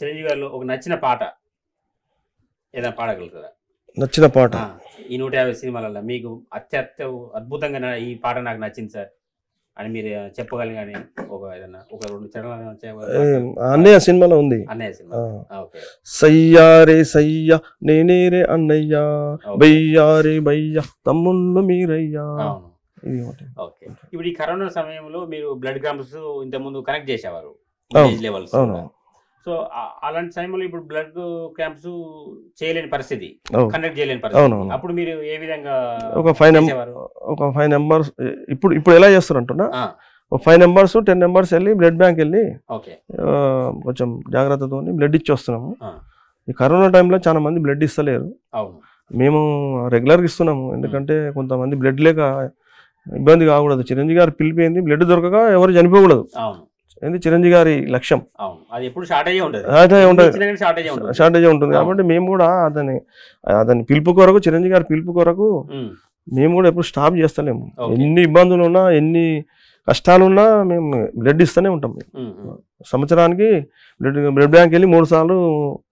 చిరంజీవి గారిలో ఒక నచ్చిన పాట ఏదైనా పాడగలుగుతారా? నచ్చిన పాట. ఈ నూట యాభై సినిమాలలో మీకు అత్యత్య అద్భుతంగా ఈ పాట నాకు నచ్చింది సార్ అని మీరు చెప్పగలిగి కానీ ఒక ఏదన్నా ఒక రెండు చరణాలు అన్నయ్య సినిమాలో ఉంది. అన్నయ్య సినిమా. ఓకే. సయ్యా రే సయ్యా నేనే రే అన్నయ్యా బయ్యా రే బయ్యా తమ్ముళ్ళు మీరయ్యా. ఓకే. ఇప్పుడు ఈ కరోనా సమయంలో మీరు బ్లడ్ క్యాంప్స్ ఇంతకుముందు కనెక్ట్ చేసేవారు. లెవెల్స్. అవును. సో అలాంటి సమయంలో ఇప్పుడు బ్లడ్ క్యాంప్స్ చేయలేని పరిస్థితి కండక్ట్ చేయలేని పరిస్థితి. అప్పుడు మీరు ఏ విధంగా ఒక ఫైవ్ నెంబర్ ఒక ఫైవ్ నెంబర్స్ ఇప్పుడు ఇప్పుడు ఎలా చేస్తారు అంటున్నా ఒక ఫైవ్ నెంబర్స్ టెన్ నెంబర్స్ వెళ్ళి బ్లడ్ బ్యాంక్ వెళ్ళి కొంచెం జాగ్రత్తతో బ్లడ్ ఇచ్చి వస్తున్నాము ఈ కరోనా టైంలో చాలా మంది బ్లడ్ ఇస్తలేరు. మేము రెగ్యులర్గా ఇస్తున్నాము. ఎందుకంటే కొంతమంది బ్లడ్ లేక ఇబ్బంది కాకూడదు. చిరంజీవి గారు పిలిపోయింది బ్లడ్ దొరకక ఎవరు చనిపోకూడదు. ఏంది? చిరంజీవి గారి లక్ష్యం. అది ఎప్పుడు షార్టేజ్ ఉంటుంది షార్టేజ్ ఉంటుంది. కాబట్టి మేము కూడా అతని అతని పిలుపు కొరకు చిరంజీవి గారి పిలుపు కొరకు మేము కూడా ఎప్పుడు స్టాప్ చేస్తలేము. ఎన్ని ఇబ్బందులు ఉన్నా ఎన్ని కష్టాలున్నా మేము బ్లడ్ ఇస్తూనే ఉంటాం. సంవత్సరానికి బ్లడ్ బ్లడ్ బ్యాంక్ వెళ్ళి మూడు సార్లు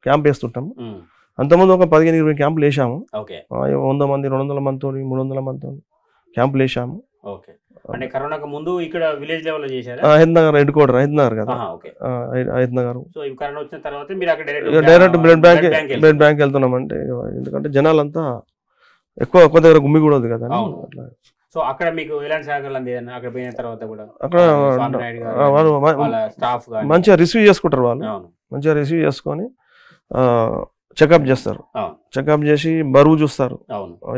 క్యాంప్ వేస్తుంటాం. ఉమ్, అంతకుముందు ఒక పదిహేను ఇరవై క్యాంపులు వేసాము వంద మంది రెండు వందల మందితో మూడు వందల మందితో క్యాంపులు వేసాము ఓకే. అంటే కరోనాకు ముందు ఇక్కడ విలేజ్ లెవెల్లో చేశారా? అహిత్ నగర్ హెడ్ క్వార్టర్ నగర్ కదా? ఆహా, ఓకే. ఆ, అహిత్- అహిత్ నగర్ సో ఈ కరోనా వచ్చిన తర్వాత మీరు అక్కడ ఇక direct blood bank blood bank వెళ్తున్నాం అంటే ఎందుకంటే జనాలంతా ఎక్కువ ఒక్క దగ్గర గుమ్మి కూడా ఉంది కదా. సో అక్కడ మీకు ఎలాంటి సహకారాలు అందేదన్న? అక్కడ పోయిన తర్వాత కూడా? అక్కడ వాళ్ళు స్టాఫ్ మంచిగా రిసీవ్ చేసుకుంటారు వాళ్ళు. మంచిగా రిసీవ్ చేసుకొని చెకప్ చేస్తారు. చెకప్ చేసి బరువు చూస్తారు.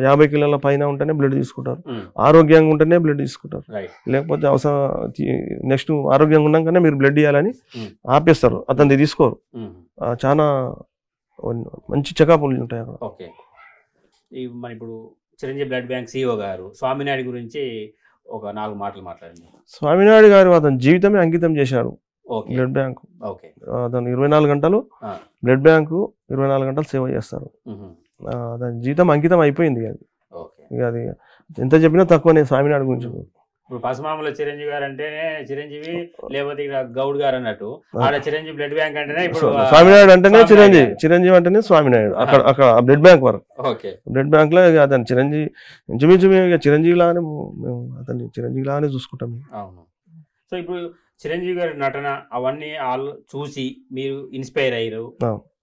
యాభై కిలోల పైన ఉంటేనే బ్లడ్ తీసుకుంటారు. ఆరోగ్యంగా ఉంటేనే బ్లడ్ తీసుకుంటారు. లేకపోతే అవసరం నెక్స్ట్ ఆరోగ్యంగా ఉన్నాకనే మీరు బ్లడ్ ఇవ్వాలని. ఆపేస్తారు. అతనిది తీసుకోరు. చాలా మంచి చెకప్లు ఉంటాయి అక్కడ. ఓకే. మన ఇప్పుడు చిరంజీవి బ్లడ్ బ్యాంక్ సిఇఓ గారు స్వామినాయుడు గురించి ఒక నాలుగు మాటలు మాట్లాడండి. స్వామినాయుడు గారు అతని జీవితమే అంకితం చేశారు. Blood bank. ఓకే. అతను ఇరవై నాలుగు గంటలు. బ్లడ్ బ్యాంకు ఇరవై నాలుగు గంటలు సేవ చేస్తారు. అతని జీవితం అంకితం అయిపోయింది అది. ఇక అది ఎంత చెప్పినా తక్కువనే స్వామినాయుడు గురించి ఇప్పుడు పసుమామలో చిరంజీవి గారు అంటేనే చిరంజీవి లేకపోతే ఇక్కడ గౌడ్ గారు అన్నట్టు. ఆడ చిరంజీవి బ్లడ్ బ్యాంక్ అంటేనే ఇప్పుడు స్వామినాయుడు అంటేనే చిరంజీవి. చిరంజీవి అంటేనే స్వామినాయుడు అక్కడ అక్కడ బ్లడ్ బ్యాంక్ వరకు. ఓకే. బ్లడ్ బ్యాంక్లో అతను చిరంజీవి ఇంచుమించు మేము ఇక చిరంజీవి లానే మేము అతన్ని చిరంజీవి లానే చూసుకుంటాం. అవును. సో ఇప్పుడు చిరంజీవి గారి నటన అవన్నీ చూసి మీరు ఇన్స్పైర్ అయ్యారు.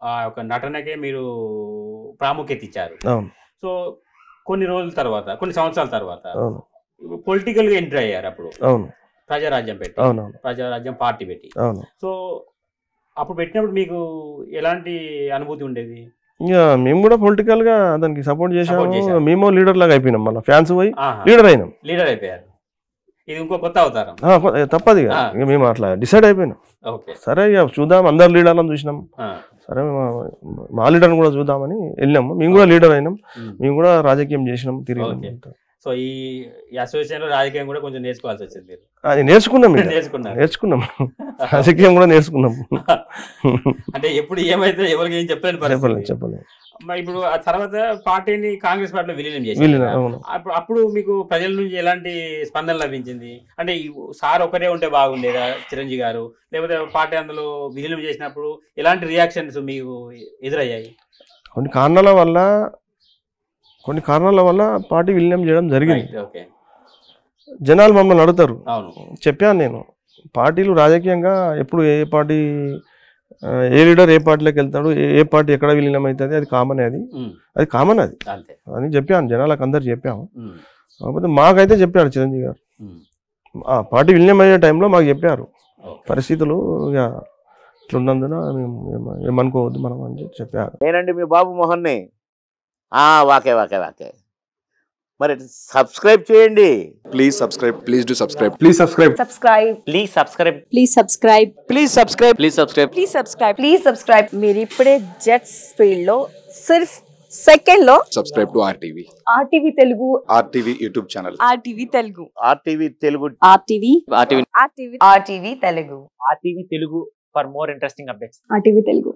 ఆ యొక్క నటనకే మీరు ప్రాముఖ్యత ఇచ్చారు. సో కొన్ని రోజుల తర్వాత కొన్ని సంవత్సరాల తర్వాత పొలిటికల్గా ఎంట్రీ అయ్యారు అప్పుడు. ప్రజారాజ్యం పెట్టి. ప్రజారాజ్యం పార్టీ పెట్టి. సో అప్పుడు పెట్టినప్పుడు మీకు ఎలాంటి అనుభూతి ఉండేది? ఇక మేము కూడా పొలిటికల్గా అతనికి సపోర్ట్ చేసాము. మేము లీడర్ లాగా అయిపోయినాం. మళ్ళీ ఫ్యాన్స్ పోయి లీడర్ అయినాం. లీడర్ అయిపోయారు. ఇది ఇంకో కొత్త అవతారం. తప్పదు ఇక. మేము అట్లా డిసైడ్ అయిపోయినాం. ఓకే. సరే ఇక చూద్దాం అందరు లీడర్లను చూసినాం. సరే మా- లీడర్ని కూడా చూద్దామని వెళ్ళాము మేము కూడా లీడర్ అయినాం. మేము కూడా రాజకీయం చేసినాం తిరిగినాం. ఓకే. సో ఈ అసోసియేషన్లో రాజకీయం కూడా కొంచెం నేర్చుకోవాల్సి వచ్చింది మీరు. అది నేర్చుకున్నాం ఇక. నేర్చుకున్నారు. నేర్చుకున్నాం. రాజకీయం కూడా నేర్చుకున్నాం. అంటే ఎప్పుడు ఏమైతే ఎవరికి ఏం చెప్పలేదు చెప్పలేదు మరి ఇప్పుడు ఆ తర్వాత పార్టీని కాంగ్రెస్ పార్టీలో విలీనం. అవును. అప్పుడు అప్పుడు మీకు ప్రజల నుంచి ఎలాంటి స్పందన లభించింది? అంటే సార్ ఒకరే ఉంటే బాగుండేదా చిరంజీవి గారు? లేకపోతే పార్టీ అందులో విలీనం చేసినప్పుడు ఎలాంటి రియాక్షన్స్ మీకు ఎదురయ్యాయి? కొన్ని కారణాల వల్ల కొన్ని కారణాల వల్ల పార్టీ విలీనం చేయడం జరిగింది. ఓకే జనాలు మమ్మల్ని అడుగుతారు. అవును. చెప్పాను నేను పార్టీలు రాజకీయంగా ఎప్పుడు ఏ పార్టీ ఏ లీడర్ ఏ పార్టీలోకి వెళ్తాడు ఏ- ఏ పార్టీ ఎక్కడ విలీనం అవుతుంది అది కామన్ అది. అది కామన్ అది. అంతే. అని చెప్పాను జనాలకు అందరు చెప్పాము. కాకపోతే మాకైతే చెప్పాడు చిరంజీవి గారు. ఆ పార్టీ విలీనం అయ్యే టైంలో మాకు చెప్పారు. పరిస్థితులు ఇక ఇట్లున్నందున మేము ఏమ- ఏమనుకోవద్దు మనం అని చెప్పి చెప్పారు. నేనండి మీ బాబు మోహన్ని. ఆ, వాకే వాకే వాకే. మరి సబ్స్క్రైబ్ చేయండి please subscribe please do subscribe please subscribe subscribe please subscribe please subscribe please subscribe please subscribe please subscribe please subscribe మీరు ఇప్పుడే జెట్స్ ఫీల్డ్లో సిర్ఫ్ సెకండ్లో subscribe to RTV RTV Telugu RTV YouTube channel RTV Telugu RTV Telugu RTV RTV RTV Telugu RTV Telugu for more interesting updates RTV Telugu